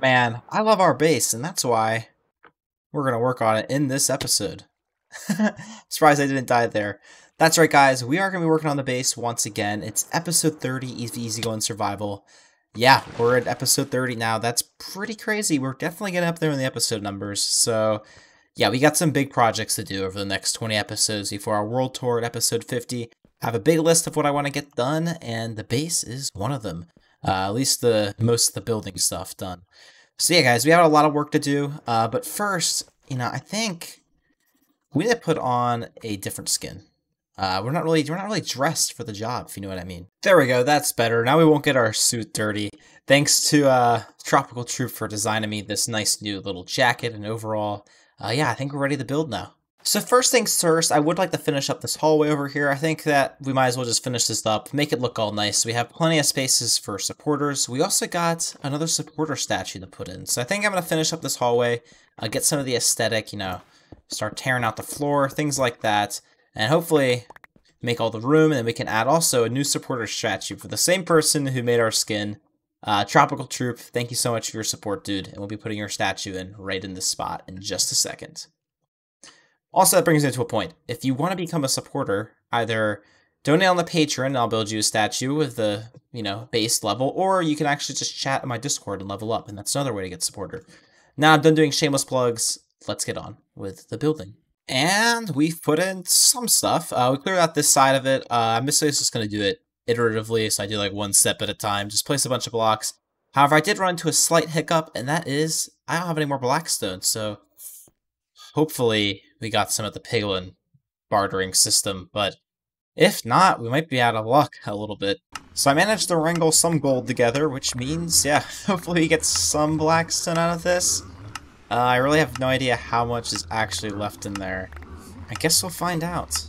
Man, I love our base, and that's why we're going to work on it in this episode. Surprised I didn't die there. That's right, guys. We are going to be working on the base once again. It's episode 30, Easy Easy Going Survival. Yeah, we're at episode 30 now. That's pretty crazy. We're definitely getting up there in the episode numbers. So, yeah, we got some big projects to do over the next 20 episodes before our world tour at episode 50. I have a big list of what I want to get done, and the base is one of them. Uh, at least the most of the building stuff done. So yeah, guys, we have a lot of work to do. Uh, but first, you know, I think we need to put on a different skin. Uh, we're not really we're not really dressed for the job, if you know what I mean. There we go. That's better. Now we won't get our suit dirty. Thanks to uh, Tropical Troop for designing me this nice new little jacket and overall. Uh, yeah, I think we're ready to build now. So first things first, I would like to finish up this hallway over here. I think that we might as well just finish this up, make it look all nice. We have plenty of spaces for supporters. We also got another supporter statue to put in. So I think I'm going to finish up this hallway, uh, get some of the aesthetic, you know, start tearing out the floor, things like that. And hopefully make all the room, and then we can add also a new supporter statue for the same person who made our skin. Uh, Tropical Troop, thank you so much for your support, dude. And we'll be putting your statue in right in this spot in just a second. Also, that brings me to a point. If you want to become a supporter, either donate on the Patreon, I'll build you a statue with the, you know, base level, or you can actually just chat in my Discord and level up, and that's another way to get supporter. Now I'm done doing shameless plugs. Let's get on with the building. And we've put in some stuff. Uh, we cleared out this side of it. Uh, I'm just going to do it iteratively, so I do like one step at a time. Just place a bunch of blocks. However, I did run into a slight hiccup, and that is I don't have any more blackstone, so hopefully we got some of the piglin bartering system, but if not, we might be out of luck a little bit. So I managed to wrangle some gold together, which means, yeah, hopefully we get some blackstone out of this. Uh, I really have no idea how much is actually left in there. I guess we'll find out.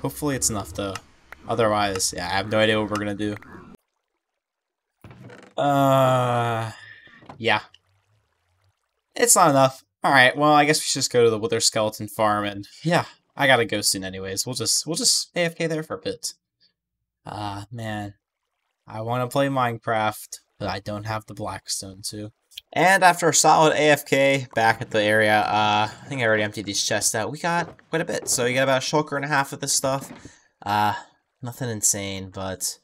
Hopefully it's enough, though. Otherwise, yeah, I have no idea what we're gonna do. Uh, yeah. It's not enough. Alright, well, I guess we should just go to the Wither Skeleton Farm, and yeah, I gotta go soon anyways. We'll just, we'll just AFK there for a bit. Ah, uh, man. I want to play Minecraft, but I don't have the Blackstone to. And after a solid AFK back at the area, uh, I think I already emptied these chests out. We got quite a bit, so you got about a shulker and a half of this stuff. Uh, nothing insane, but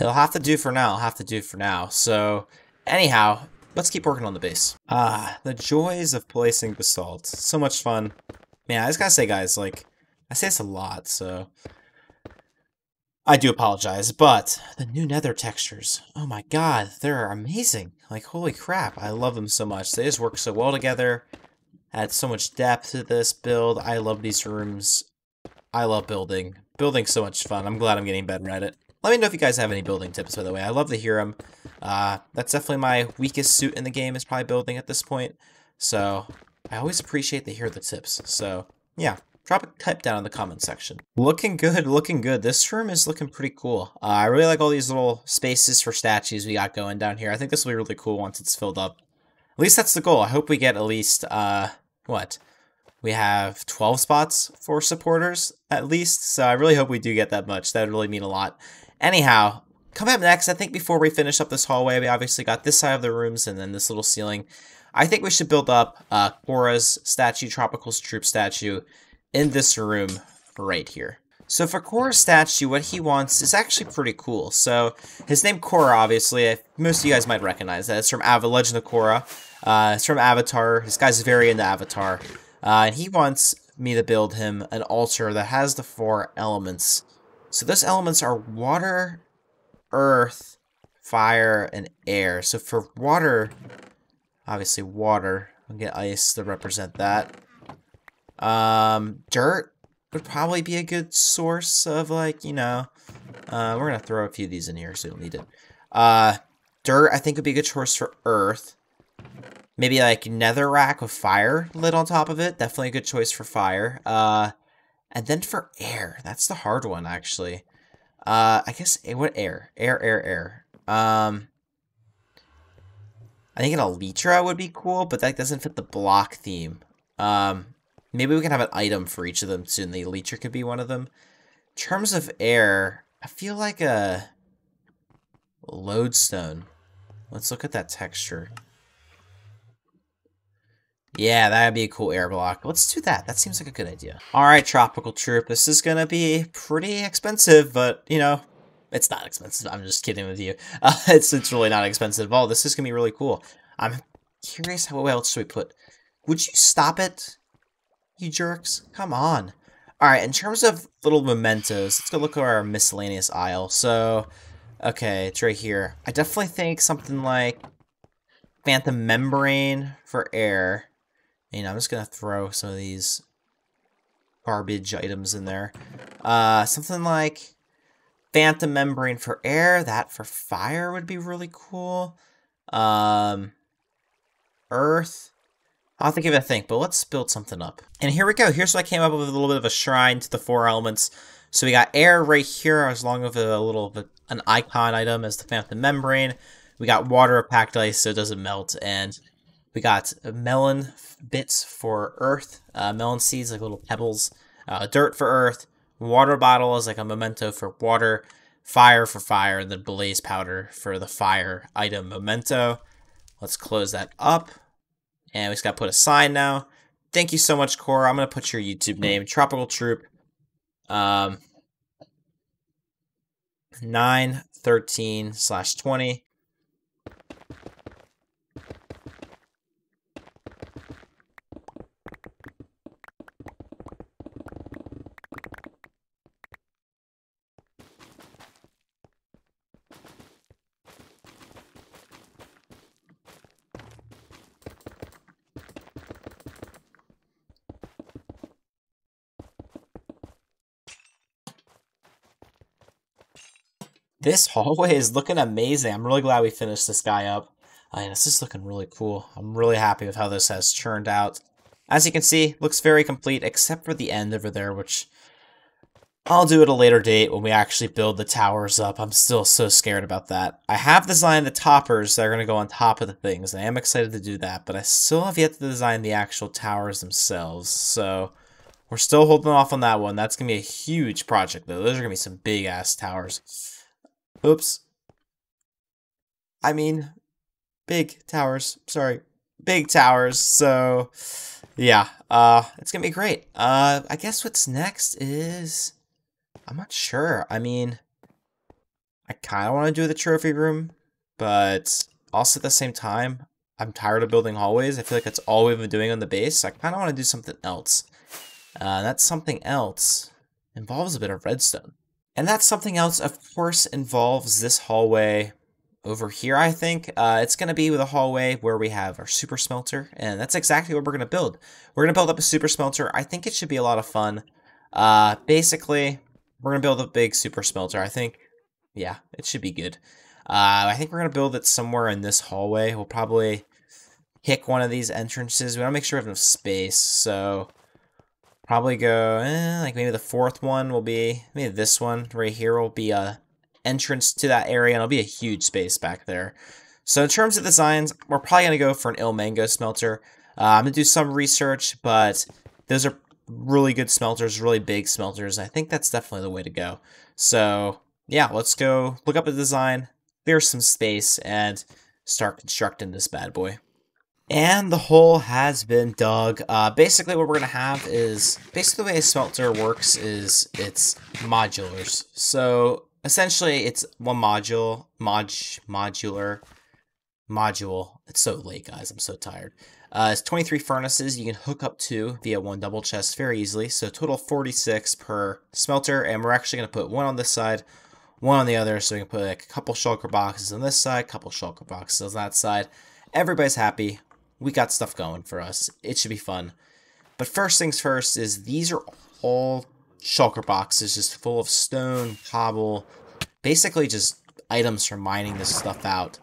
it'll have to do for now. It'll have to do for now. So, anyhow, let's keep working on the base. Ah, the joys of placing basalt. So much fun. Man, I just gotta say, guys, like, I say this a lot, so I do apologize, but the new nether textures, oh my god, they're amazing. Like, holy crap, I love them so much. They just work so well together. Add so much depth to this build. I love these rooms. I love building. Building's so much fun. I'm glad I'm getting better at it. Let me know if you guys have any building tips, by the way. I love to hear them. Uh, that's definitely my weakest suit in the game is probably building at this point. So, I always appreciate to hear the tips. So, yeah, drop a type down in the comment section. Looking good, looking good. This room is looking pretty cool. Uh, I really like all these little spaces for statues we got going down here. I think this will be really cool once it's filled up. At least that's the goal. I hope we get at least, uh, what? We have 12 spots for supporters, at least. So I really hope we do get that much. That would really mean a lot. Anyhow, coming up next, I think before we finish up this hallway, we obviously got this side of the rooms and then this little ceiling. I think we should build up uh, Korra's statue, Tropical's troop statue, in this room right here. So for Korra's statue, what he wants is actually pretty cool. So his name Korra, obviously, most of you guys might recognize that. It's from Ava Legend of Korra. Uh, it's from Avatar. This guy's very into Avatar. Uh, and he wants me to build him an altar that has the four elements. So those elements are water, earth, fire, and air. So for water, obviously water, I'll get ice to represent that. Um, dirt would probably be a good source of like, you know, uh, we're going to throw a few of these in here so you don't need it. Uh, dirt, I think would be a good source for earth. Maybe like netherrack with fire lit on top of it. Definitely a good choice for fire. Uh, and then for air, that's the hard one actually. Uh, I guess eh, what air? Air, air, air. Um, I think an elytra would be cool, but that doesn't fit the block theme. Um, Maybe we can have an item for each of them soon. The Elytra could be one of them. In terms of air, I feel like a lodestone. Let's look at that texture. Yeah, that'd be a cool air block. Let's do that. That seems like a good idea. All right, Tropical Troop. This is going to be pretty expensive, but, you know, it's not expensive. I'm just kidding with you. Uh, it's, it's really not expensive at all. This is going to be really cool. I'm curious how what else should we put? Would you stop it, you jerks? Come on. All right, in terms of little mementos, let's go look at our miscellaneous aisle. So, okay, it's right here. I definitely think something like Phantom Membrane for air. Know, I'm just going to throw some of these garbage items in there. Uh, something like Phantom Membrane for air. That for fire would be really cool. Um, Earth. I'll have to give it a think, but let's build something up. And here we go. Here's what I came up with a little bit of a shrine to the four elements. So we got air right here, as long as a little bit an icon item as the Phantom Membrane. We got water packed ice so it doesn't melt, and we got melon bits for earth, uh, melon seeds like little pebbles, uh, dirt for earth, water bottle is like a memento for water, fire for fire, and then blaze powder for the fire item memento. Let's close that up. And we just got to put a sign now. Thank you so much, Korra. I'm going to put your YouTube name, Tropical Troop. Um, 913 slash 20. This hallway is looking amazing. I'm really glad we finished this guy up. Uh, oh, yeah, this is looking really cool. I'm really happy with how this has turned out. As you can see, looks very complete, except for the end over there, which I'll do at a later date when we actually build the towers up. I'm still so scared about that. I have designed the toppers that are going to go on top of the things. I am excited to do that, but I still have yet to design the actual towers themselves. So we're still holding off on that one. That's going to be a huge project, though. Those are going to be some big-ass towers. Oops. I mean, big towers. Sorry. Big towers. So, yeah. Uh, it's gonna be great. Uh, I guess what's next is... I'm not sure. I mean, I kind of want to do the trophy room, but also at the same time, I'm tired of building hallways. I feel like that's all we've been doing on the base. I kind of want to do something else. Uh, that something else involves a bit of redstone. And that's something else, of course, involves this hallway over here, I think. Uh, it's going to be with a hallway where we have our super smelter, and that's exactly what we're going to build. We're going to build up a super smelter. I think it should be a lot of fun. Uh, basically, we're going to build a big super smelter. I think, yeah, it should be good. Uh, I think we're going to build it somewhere in this hallway. We'll probably pick one of these entrances. We want to make sure we have enough space, so Probably go, eh, like maybe the fourth one will be, maybe this one right here will be a entrance to that area, and it'll be a huge space back there. So in terms of designs, we're probably going to go for an ilmango smelter. Uh, I'm going to do some research, but those are really good smelters, really big smelters. I think that's definitely the way to go. So yeah, let's go look up a design, clear some space, and start constructing this bad boy. And the hole has been dug. Uh, basically, what we're going to have is, basically the way a smelter works is it's modulars. So, essentially, it's one module, mod, modular, module. It's so late, guys. I'm so tired. Uh, it's 23 furnaces you can hook up to via one double chest very easily. So, total 46 per smelter. And we're actually going to put one on this side, one on the other. So, we can put like a couple shulker boxes on this side, couple shulker boxes on that side. Everybody's happy we got stuff going for us. It should be fun. But first things first is these are all shulker boxes just full of stone, cobble, basically just items for mining this stuff out.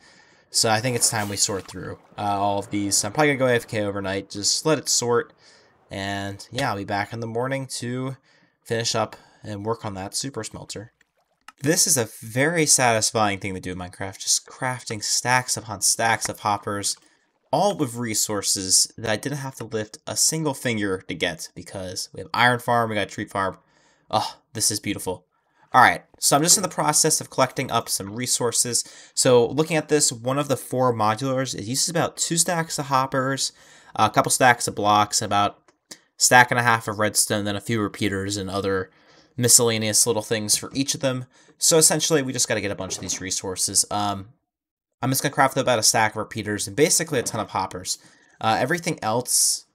So I think it's time we sort through uh, all of these. I'm probably going to go AFK overnight, just let it sort. And yeah, I'll be back in the morning to finish up and work on that super smelter. This is a very satisfying thing to do in Minecraft, just crafting stacks upon stacks of hoppers all with resources that I didn't have to lift a single finger to get because we have iron farm, we got tree farm. Oh, this is beautiful. Alright, so I'm just in the process of collecting up some resources. So looking at this, one of the four modulars, it uses about two stacks of hoppers, a couple stacks of blocks, about stack and a half of redstone, then a few repeaters and other miscellaneous little things for each of them. So essentially, we just got to get a bunch of these resources. Um, I'm just going to craft about a stack of repeaters and basically a ton of hoppers. Uh, everything else,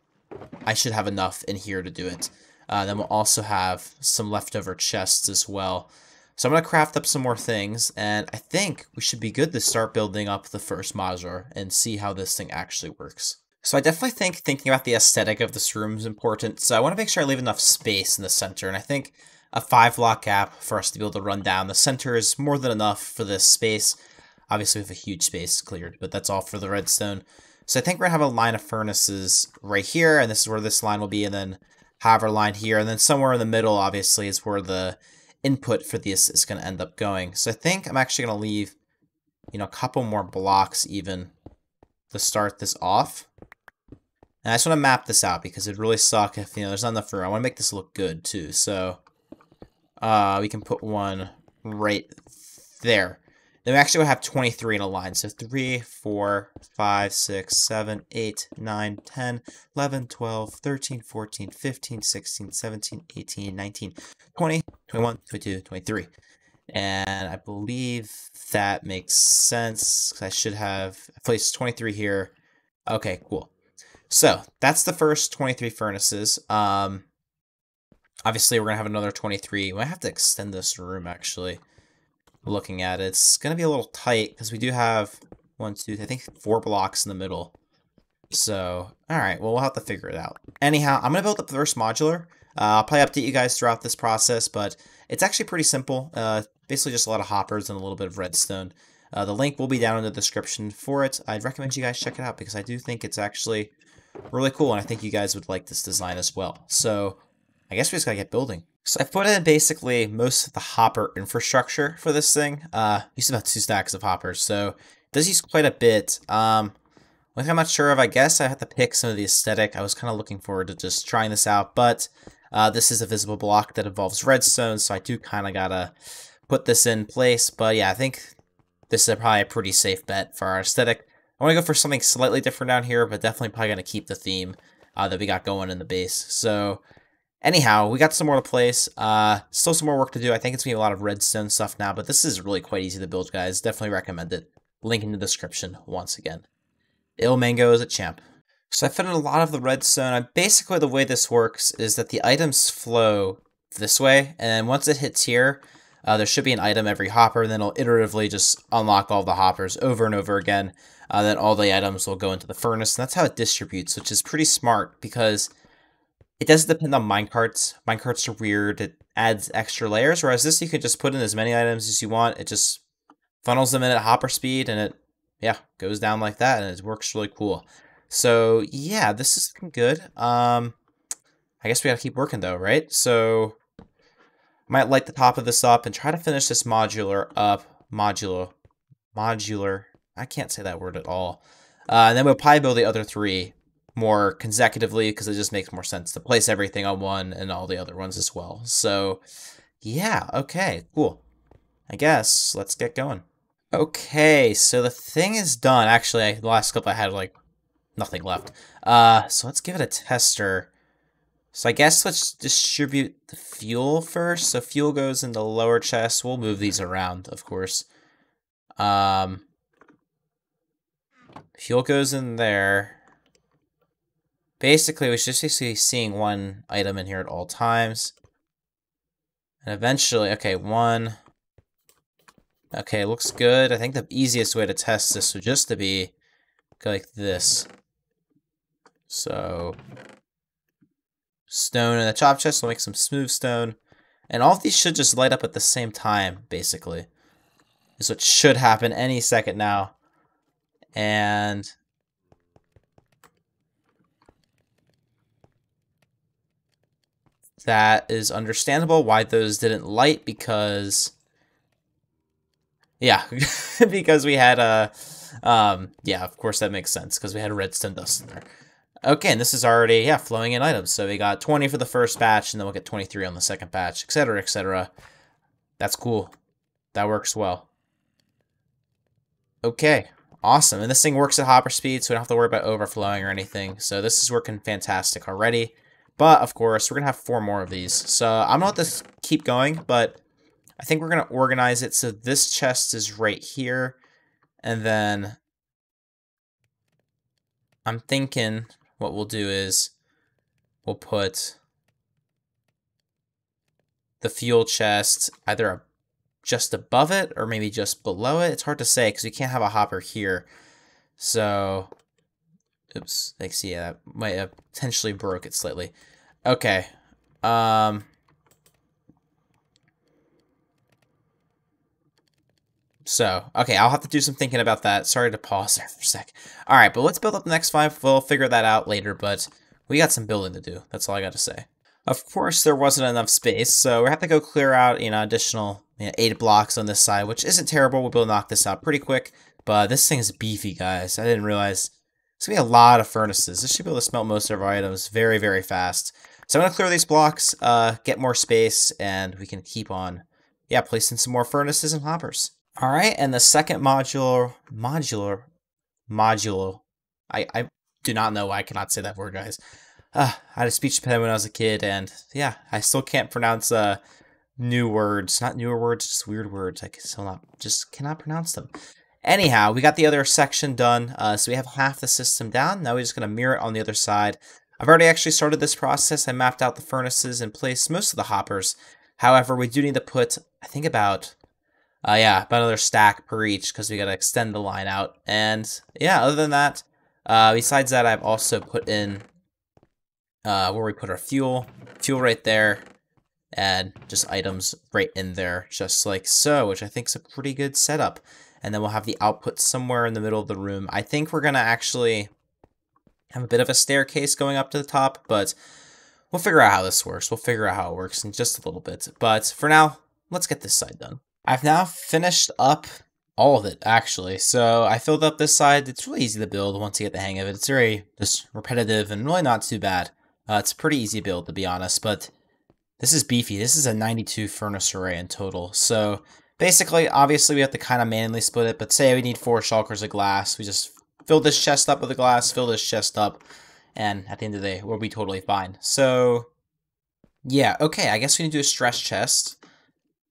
I should have enough in here to do it. Uh, then we'll also have some leftover chests as well. So I'm going to craft up some more things, and I think we should be good to start building up the first modular and see how this thing actually works. So I definitely think thinking about the aesthetic of this room is important, so I want to make sure I leave enough space in the center, and I think a five block gap for us to be able to run down. The center is more than enough for this space. Obviously we have a huge space cleared, but that's all for the redstone. So I think we're going to have a line of furnaces right here, and this is where this line will be, and then have our line here, and then somewhere in the middle, obviously, is where the input for this is going to end up going. So I think I'm actually going to leave, you know, a couple more blocks even to start this off. And I just want to map this out because it'd really suck if, you know, there's not enough room. I want to make this look good, too. So uh, we can put one right there. Then we actually have 23 in a line. So 3, 4, 5, 6, 7, 8, 9, 10, 11, 12, 13, 14, 15, 16, 17, 18, 19, 20, 21, 22, 23. And I believe that makes sense. I should have placed 23 here. Okay, cool. So that's the first 23 furnaces. Um, obviously, we're going to have another 23. We might have to extend this room, actually looking at it. It's going to be a little tight because we do have one, two, I think four blocks in the middle. So, all right, well, we'll have to figure it out. Anyhow, I'm going to build up the first modular. Uh, I'll probably update you guys throughout this process, but it's actually pretty simple. Uh, basically just a lot of hoppers and a little bit of redstone. Uh, the link will be down in the description for it. I'd recommend you guys check it out because I do think it's actually really cool, and I think you guys would like this design as well. So, I guess we just gotta get building. So I've put in basically most of the hopper infrastructure for this thing. Uh, use about two stacks of hoppers, so it does use quite a bit. Um, one thing I'm not sure of, I guess I have to pick some of the aesthetic. I was kind of looking forward to just trying this out, but uh, this is a visible block that involves redstone, so I do kind of gotta put this in place. But yeah, I think this is probably a pretty safe bet for our aesthetic. I want to go for something slightly different down here, but definitely probably going to keep the theme uh, that we got going in the base. So Anyhow, we got some more to place. Uh, still some more work to do. I think it's going to be a lot of redstone stuff now, but this is really quite easy to build, guys. Definitely recommend it. Link in the description once again. ilmango is a champ. So I fit in a lot of the redstone. And basically, the way this works is that the items flow this way, and once it hits here, uh, there should be an item every hopper, and then it'll iteratively just unlock all the hoppers over and over again. Uh, then all the items will go into the furnace, and that's how it distributes, which is pretty smart because it does depend on minecarts. Minecarts are weird. It adds extra layers, whereas this you can just put in as many items as you want. It just funnels them in at hopper speed, and it, yeah, goes down like that, and it works really cool. So, yeah, this is good. Um, I guess we gotta keep working, though, right? So, might light the top of this up and try to finish this modular up. Modular. Modular. I can't say that word at all. Uh, and then we'll probably build the other three more consecutively because it just makes more sense to place everything on one and all the other ones as well. So, yeah, okay, cool. I guess let's get going. Okay, so the thing is done. Actually, I, the last clip I had like nothing left. Uh, so let's give it a tester. So I guess let's distribute the fuel first. So fuel goes in the lower chest. We'll move these around, of course. Um, fuel goes in there. Basically, should just basically seeing one item in here at all times. And eventually, okay, one. Okay, looks good. I think the easiest way to test this would just to be like this. So, stone in the chop chest will make some smooth stone. And all of these should just light up at the same time, basically. Is what should happen any second now. And that is understandable why those didn't light because yeah because we had a um yeah of course that makes sense because we had redstone dust in there okay and this is already yeah flowing in items so we got 20 for the first batch and then we'll get 23 on the second batch etc etc That's cool. That works well. Okay, awesome. And this thing works at hopper speed, so we don't have to worry about overflowing or anything. So this is working fantastic already. But, of course, we're going to have four more of these. So I'm not going to let this keep going, but I think we're going to organize it so this chest is right here. And then I'm thinking what we'll do is we'll put the fuel chest either just above it or maybe just below it. It's hard to say because we can't have a hopper here. So, oops, like see, yeah, that might have potentially broke it slightly. Okay, um, So, okay, I'll have to do some thinking about that. Sorry to pause there for a sec. Alright, but let's build up the next five. We'll figure that out later, but we got some building to do. That's all I got to say. Of course, there wasn't enough space, so we have to go clear out, you know, additional you know, eight blocks on this side, which isn't terrible. We'll be able to knock this out pretty quick, but this thing is beefy, guys. I didn't realize. It's going to be a lot of furnaces. This should be able to smelt most of our items very, very fast. So I'm going to clear these blocks, uh, get more space, and we can keep on, yeah, placing some more furnaces and hoppers. All right, and the second modular, modular, modular. I, I do not know why I cannot say that word, guys. Uh, I had a speech impediment when I was a kid, and yeah, I still can't pronounce uh, new words. Not newer words, just weird words. I can still not, just cannot pronounce them. Anyhow, we got the other section done, uh, so we have half the system down. Now we're just going to mirror it on the other side. I've already actually started this process. I mapped out the furnaces and placed most of the hoppers. However, we do need to put, I think about uh, yeah, about another stack per each because we got to extend the line out. And yeah, other than that, uh, besides that, I've also put in uh, where we put our fuel, fuel right there, and just items right in there, just like so, which I think is a pretty good setup. And then we'll have the output somewhere in the middle of the room. I think we're going to actually have a bit of a staircase going up to the top, but we'll figure out how this works. We'll figure out how it works in just a little bit. But for now, let's get this side done. I've now finished up all of it, actually. So I filled up this side. It's really easy to build once you get the hang of it. It's very just repetitive and really not too bad. Uh, it's a pretty easy build, to be honest, but this is beefy. This is a 92 furnace array in total. So basically, obviously, we have to kind of manually split it, but say we need four shulkers of glass. We just fill this chest up with the glass, fill this chest up, and at the end of the day, we'll be totally fine. So, yeah, okay, I guess we need to do a stress chest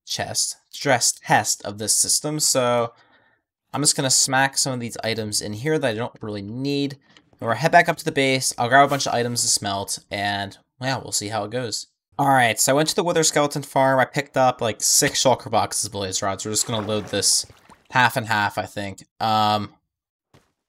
chest stress test of this system. So I'm just going to smack some of these items in here that I don't really need. will head back up to the base. I'll grab a bunch of items to smelt, and yeah, we'll see how it goes. Alright, so I went to the Wither Skeleton Farm. I picked up like six shulker boxes of blaze rods. We're just to load this half and half, I think. Um,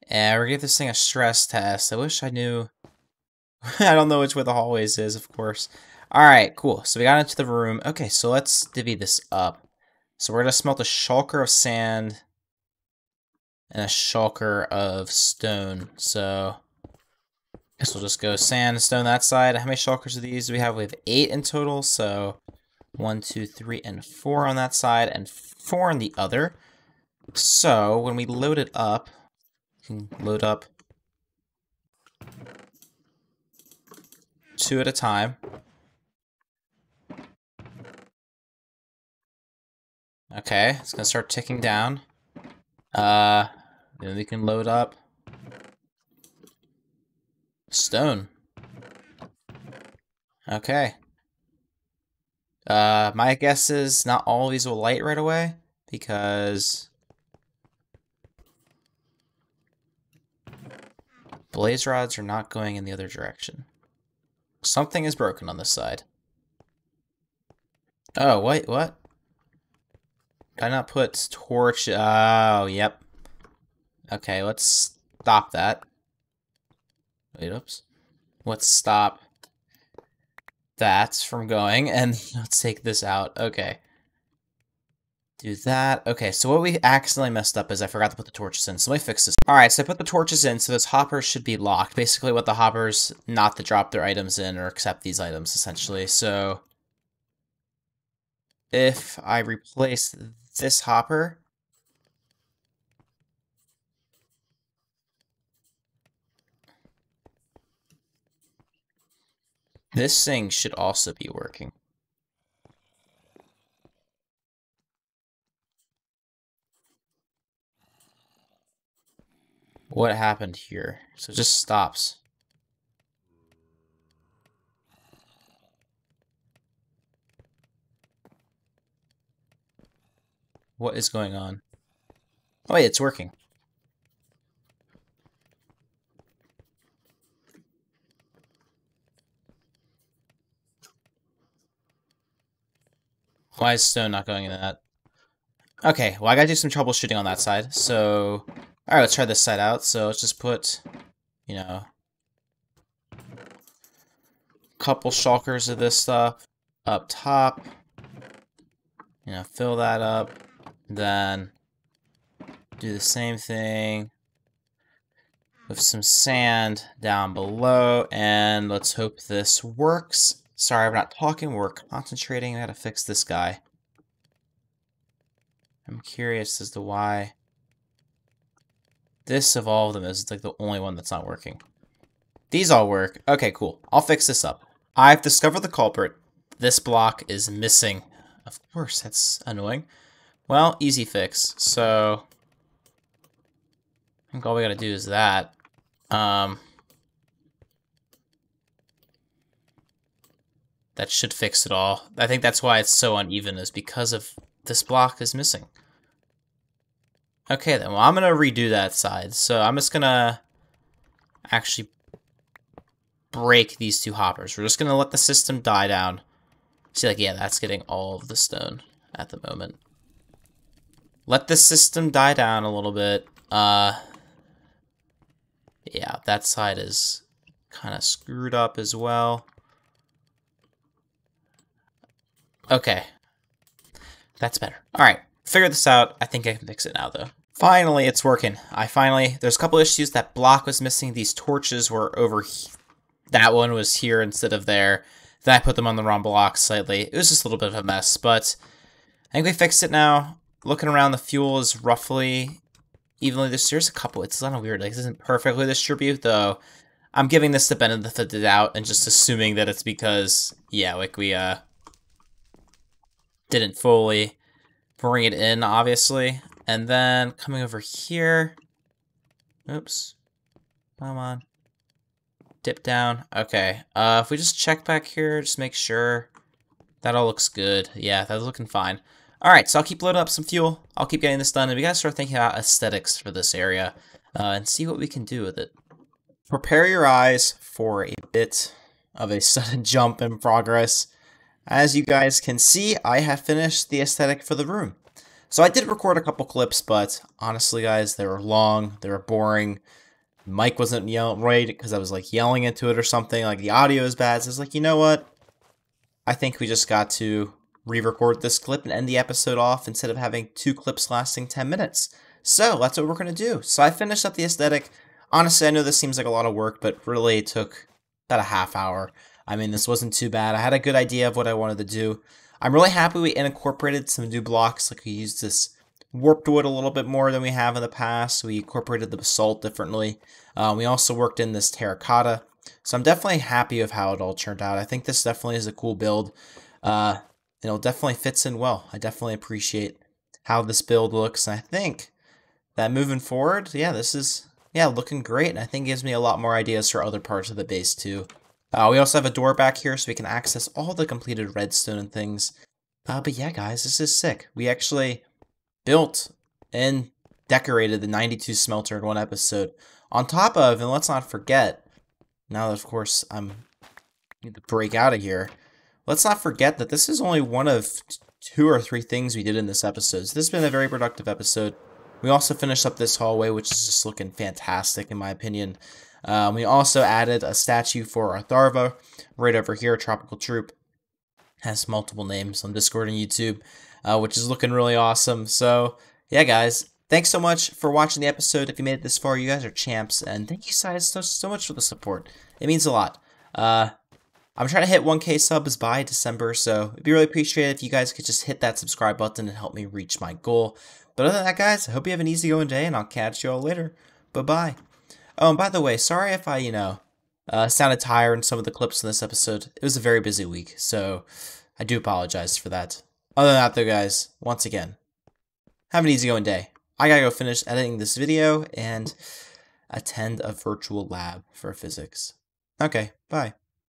and we're to give this thing a stress test. I wish I knew... I don't know which way the hallways is, of course. Alright, cool. So we got into the room. Okay, so let's divvy this up. So we're to smelt a shulker of sand and a shulker of stone. So guess we'll just go sand, stone that side. How many shulkers of these do we have? We have eight in total. So one, two, three, and four on that side and four on the other. So when we load it up, we can load up two at a time. Okay, it's gonna start ticking down. Uh, then we can load up stone. Okay. Uh, my guess is not all these will light right away because blaze rods are not going in the other direction. Something is broken on this side. Oh, wait, what? Did I not put torch? Oh, yep. Okay, let's stop that. Wait, oops. Let's stop that from going, and let's take this out. Okay. Do that. Okay, so what we accidentally messed up is I forgot to put the torches in, so let me fix this. Alright, so I put the torches in, so this hopper should be locked. Basically what the hoppers not to drop their items in or accept these items, essentially. So if I replace this hopper This thing should also be working. What happened here? So it just stops. What is going on? Oh, wait, it's working. Why is stone not going into that? Okay, well I gotta do some troubleshooting on that side. So, alright, let's try this side out. So let's just put, you know, a couple shulkers of this stuff up top. You know, fill that up. Then do the same thing with some sand down below. And let's hope this works. Sorry, I'm not talking. We're concentrating. I gotta fix this guy. I'm curious as to why this of all of them is like the only one that's not working. These all work. Okay, cool. I'll fix this up. I've discovered the culprit. This block is missing. Of course, that's annoying. Well, easy fix. So, I think all we gotta do is that. Um, that should fix it all. I think that's why it's so uneven is because of this block is missing. Okay then, well I'm going to redo that side. So I'm just going to actually break these two hoppers. We're just going to let the system die down. See, like, yeah, that's getting all of the stone at the moment. Let the system die down a little bit. Uh, yeah, that side is kind of screwed up as well. Okay. That's better. Alright, figure this out. I think I can fix it now, though. Finally, it's working. I finally... There's a couple issues. That block was missing. These torches were over... That one was here instead of there. Then I put them on the wrong block slightly. It was just a little bit of a mess, but... I think we fixed it now. Looking around, the fuel is roughly evenly distributed. There's a couple. It's kind of weird. Like, this isn't perfectly distributed, though. I'm giving this the benefit of the doubt and just assuming that it's because, yeah, like we, uh, didn't fully bring it in, obviously. And then coming over here. Oops. Come on. Dip down. Okay. Uh, if we just check back here, just make sure that all looks good. Yeah, that's looking fine. Alright, so I'll keep loading up some fuel. I'll keep getting this done, and we gotta start thinking about aesthetics for this area uh, and see what we can do with it. Prepare your eyes for a bit of a sudden jump in progress. As you guys can see, I have finished the aesthetic for the room. So I did record a couple clips, but honestly, guys, they were long, they were boring. Mic wasn't yelling right because I was like yelling into it or something. Like the audio is bad. So it's like, you know what? I think we just got to re-record this clip and end the episode off instead of having two clips lasting 10 minutes. So that's what we're going to do. So I finished up the aesthetic. Honestly, I know this seems like a lot of work, but really it took about a half hour. I mean, this wasn't too bad. I had a good idea of what I wanted to do. I'm really happy we incorporated some new blocks. Like we used this warped wood a little bit more than we have in the past. We incorporated the basalt differently. Uh, we also worked in this terracotta. So I'm definitely happy with how it all turned out. I think this definitely is a cool build. Uh, it definitely fits in well. I definitely appreciate how this build looks. I think that moving forward, yeah, this is yeah looking great. And I think gives me a lot more ideas for other parts of the base too. Uh, we also have a door back here so we can access all the completed redstone and things. Uh, but yeah, guys, this is sick. We actually built and decorated the 92 smelter in one episode. On top of, and let's not forget, now that of course I'm need to break out of here, let's not forget that this is only one of two or three things we did in this episode. So this has been a very productive episode. We also finished up this hallway, which is just looking fantastic in my opinion. Um, we also added a statue for Artharva right over here, Tropical Troop. Has multiple names on Discord and YouTube, uh, which is looking really awesome. So, yeah, guys, thanks so much for watching the episode. If you made it this far, you guys are champs. And thank you guys so, so much for the support. It means a lot. Uh, I'm trying to hit 1k subs by December, so it'd be really appreciated if you guys could just hit that subscribe button and help me reach my goal. But other than that, guys, I hope you have an easy going day, and I'll catch you all later. Bye-bye. Oh, and by the way, sorry if I, you know, uh, sounded tired in some of the clips in this episode. It was a very busy week, so I do apologize for that. Other than that, though, guys, once again, have an easy going day. I gotta go finish editing this video, and attend a virtual lab for physics. Okay, bye.